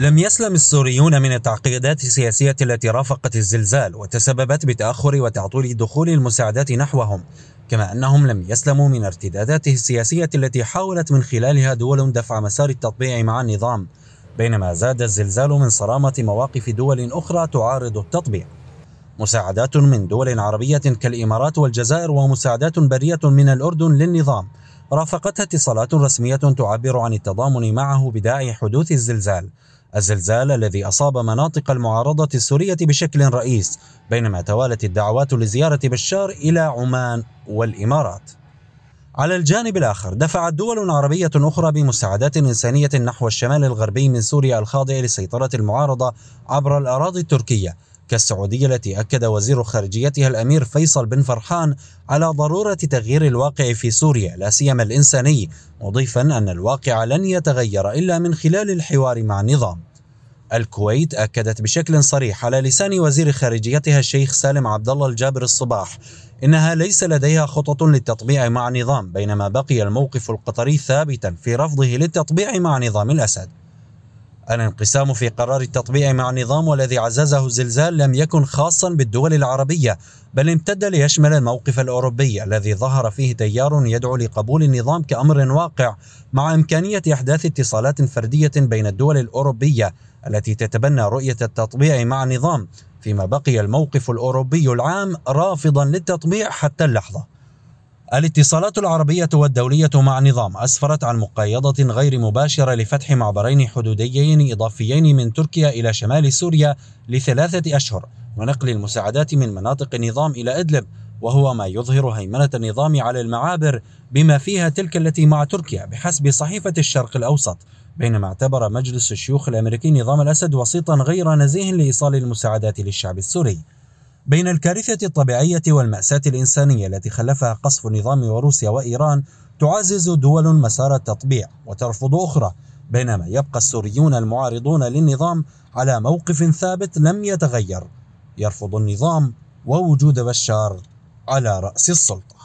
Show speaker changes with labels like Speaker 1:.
Speaker 1: لم يسلم السوريون من التعقيدات السياسية التي رافقت الزلزال وتسببت بتأخر وتعطيل دخول المساعدات نحوهم كما أنهم لم يسلموا من ارتداداته السياسية التي حاولت من خلالها دول دفع مسار التطبيع مع النظام بينما زاد الزلزال من صرامة مواقف دول أخرى تعارض التطبيع. مساعدات من دول عربية كالإمارات والجزائر ومساعدات برية من الأردن للنظام رافقتها اتصالات رسمية تعبر عن التضامن معه بداعي حدوث الزلزال. الزلزال الذي أصاب مناطق المعارضة السورية بشكل رئيس بينما توالت الدعوات لزيارة بشار إلى عمان والإمارات. على الجانب الآخر دفعت دول عربية أخرى بمساعدات إنسانية نحو الشمال الغربي من سوريا الخاضع لسيطرة المعارضة عبر الأراضي التركية. كالسعودية التي أكد وزير خارجيتها الأمير فيصل بن فرحان على ضرورة تغيير الواقع في سوريا لا سيما الإنساني مضيفا أن الواقع لن يتغير إلا من خلال الحوار مع النظام. الكويت أكدت بشكل صريح على لسان وزير خارجيتها الشيخ سالم عبد الله الجابر الصباح إنها ليس لديها خطط للتطبيع مع نظام بينما بقي الموقف القطري ثابتا في رفضه للتطبيع مع نظام الأسد. الانقسام في قرار التطبيع مع النظام والذي عززه الزلزال لم يكن خاصا بالدول العربية بل امتد ليشمل الموقف الأوروبي الذي ظهر فيه تيار يدعو لقبول النظام كأمر واقع مع إمكانية إحداث اتصالات فردية بين الدول الأوروبية التي تتبنى رؤية التطبيع مع النظام فيما بقي الموقف الأوروبي العام رافضا للتطبيع حتى اللحظة. الاتصالات العربية والدولية مع نظام أسفرت عن مقايضة غير مباشرة لفتح معبرين حدوديين إضافيين من تركيا إلى شمال سوريا لثلاثة أشهر ونقل المساعدات من مناطق النظام إلى إدلب وهو ما يظهر هيمنة النظام على المعابر بما فيها تلك التي مع تركيا بحسب صحيفة الشرق الأوسط بينما اعتبر مجلس الشيوخ الأمريكي نظام الأسد وسيطا غير نزيه لإيصال المساعدات للشعب السوري. بين الكارثة الطبيعية والمأساة الإنسانية التي خلفها قصف النظام وروسيا وإيران تعزز دول مسار التطبيع وترفض أخرى بينما يبقى السوريون المعارضون للنظام على موقف ثابت لم يتغير. يرفض النظام ووجود بشار على رأس السلطة.